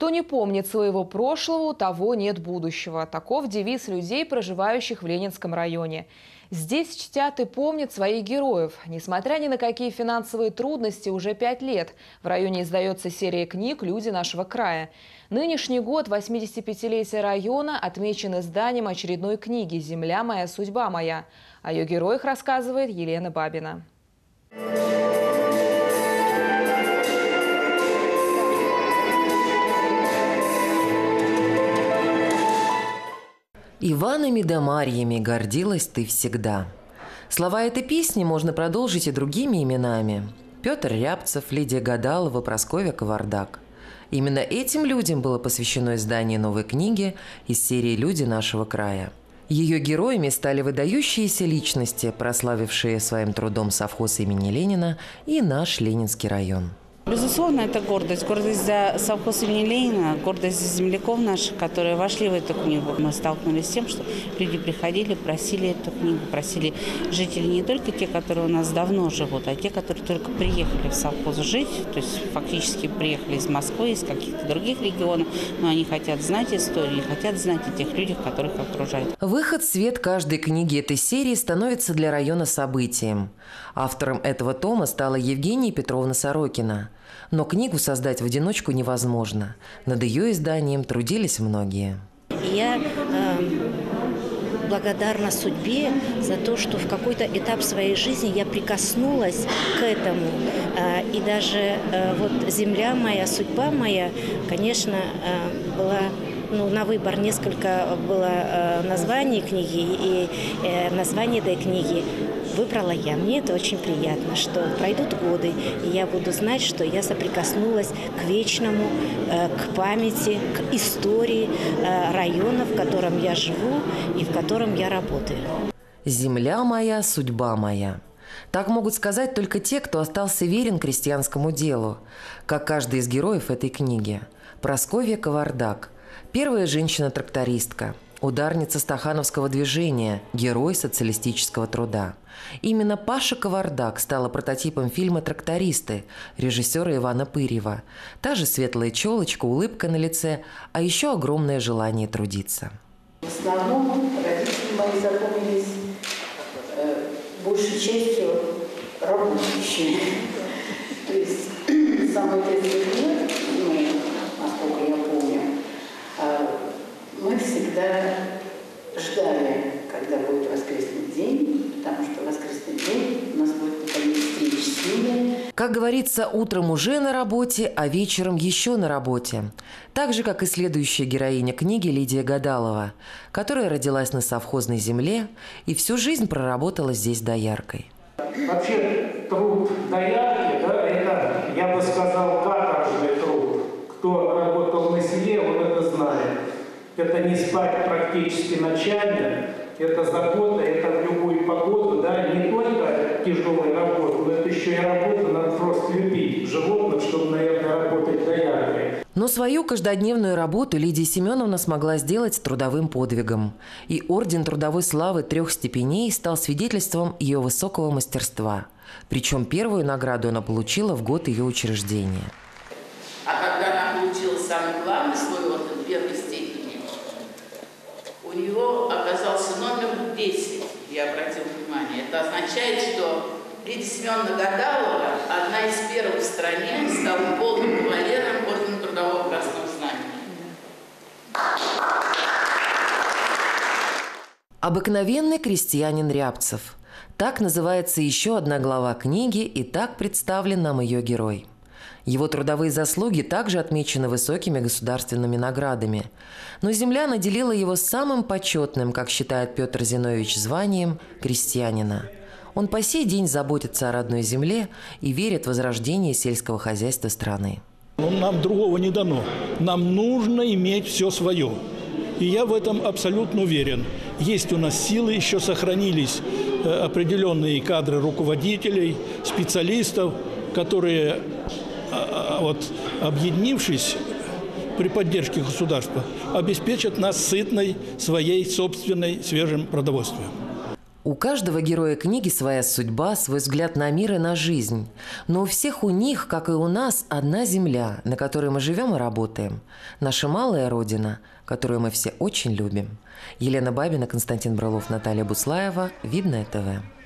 Кто не помнит своего прошлого, у того нет будущего. Таков девиз людей, проживающих в Ленинском районе. Здесь чтят и помнят своих героев. Несмотря ни на какие финансовые трудности, уже пять лет в районе издается серия книг «Люди нашего края». Нынешний год, 85-летие района, отмечен изданием очередной книги «Земля моя, судьба моя». О ее героях рассказывает Елена Бабина. Иванами да Марьями гордилась ты всегда. Слова этой песни можно продолжить и другими именами. Петр Рябцев, Лидия Гадалова, Прасковья Кавардак. Именно этим людям было посвящено издание новой книги из серии «Люди нашего края». Ее героями стали выдающиеся личности, прославившие своим трудом совхоз имени Ленина и наш Ленинский район. Безусловно, это гордость. Гордость за совхоз имени Ленина, гордость за земляков наших, которые вошли в эту книгу. Мы столкнулись с тем, что люди приходили, просили эту книгу, просили жители не только те, которые у нас давно живут, а те, которые только приехали в совхоз жить, то есть фактически приехали из Москвы, из каких-то других регионов, но они хотят знать историю, хотят знать о тех людях, которых окружают. Выход свет каждой книги этой серии становится для района событием. Автором этого тома стала Евгения Петровна Сорокина – но книгу создать в одиночку невозможно. Над ее изданием трудились многие. Я э, благодарна судьбе за то, что в какой-то этап своей жизни я прикоснулась к этому. Э, и даже э, вот «Земля моя, судьба моя», конечно, э, была ну, на выбор несколько было э, названий книги, и э, название этой книги выбрала я. Мне это очень приятно, что пройдут годы, и я буду знать, что я соприкоснулась к вечному, э, к памяти, к истории э, района, в котором я живу и в котором я работаю. «Земля моя, судьба моя». Так могут сказать только те, кто остался верен крестьянскому делу, как каждый из героев этой книги. Просковья Кавардак, первая женщина-трактористка – Ударница стахановского движения, герой социалистического труда. Именно Паша Кавардак стала прототипом фильма «Трактористы» режиссера Ивана Пырьева. Та же светлая челочка, улыбка на лице, а еще огромное желание трудиться. В основном родители мои запомнились э, большей частью работающие. То есть самый детский лет, ну, насколько я помню, э, мы всегда ждали, когда будет воскресный день, потому что воскресный день у нас будет наконец-то чтение. Как говорится, утром уже на работе, а вечером еще на работе. Так же, как и следующая героиня книги Лидия Гадалова, которая родилась на совхозной земле и всю жизнь проработала здесь дояркой. Вообще труд доярки, да, это, я бы сказал, каторжный труд. Кто работал на селе, он это знает это не спать практически ночами, это забота, это в любую погоду, да, не только тяжелая работа, но это еще и работа, надо просто любить животных, чтобы, наверное, работать дояркой. Но свою каждодневную работу Лидия Семеновна смогла сделать трудовым подвигом. И Орден Трудовой Славы трех степеней стал свидетельством ее высокого мастерства. Причем первую награду она получила в год ее учреждения. А когда она получила самый главный свой орден первой степени, у него оказался номер 10, я обратил внимание. Это означает, что Лидия Семеновна Гадалова, одна из первых в стране, стала полным кавалером Ордена Трудового Красного Знамени. Обыкновенный крестьянин Рябцев. Так называется еще одна глава книги, и так представлен нам ее герой. Его трудовые заслуги также отмечены высокими государственными наградами. Но земля наделила его самым почетным, как считает Петр Зинович, званием крестьянина. Он по сей день заботится о родной земле и верит в возрождение сельского хозяйства страны. Ну, нам другого не дано. Нам нужно иметь все свое. И я в этом абсолютно уверен. Есть у нас силы, еще сохранились э, определенные кадры руководителей, специалистов, которые а, а, вот, объединившись при поддержке государства, обеспечат нас сытной своей собственной свежим продовольствием. У каждого героя книги своя судьба, свой взгляд на мир и на жизнь. Но у всех у них, как и у нас, одна земля, на которой мы живем и работаем. Наша малая родина, которую мы все очень любим. Елена Бабина, Константин Брылов, Наталья Буслаева. Видное ТВ.